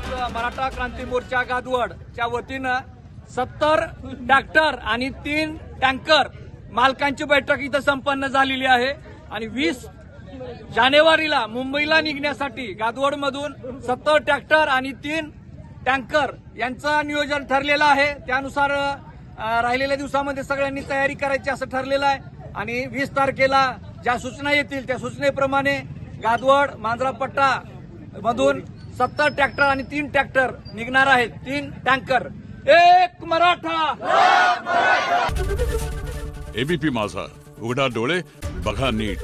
आज मराठा क्रांती मोर्चा गादवडच्या वतीनं सत्तर ट्रॅक्टर आणि तीन टँकर मालकांची बैठक इथं संपन्न झालेली आहे. आणि वीस जानेवारीला मुंबईला निघण्यासाठी गादवडमधून सत्तर ट्रॅक्टर आणि तीन टँकर यांचं नियोजन ठरलेलं आहे. त्यानुसार राहिलेल्या दिवसामध्ये सगळ्यांनी तयारी करायची असं ठरलेलं आहे. आणि वीस तारखेला ज्या सूचना येतील त्या सूचनेप्रमाणे गादवड मांजरापट्टा मधून सत्तर ट्रॅक्टर आणि तीन ट्रॅक्टर निघणार आहेत. तीन टँकर. एक मराठा. एबीपी माझा. उघडा डोळे बघा नीट.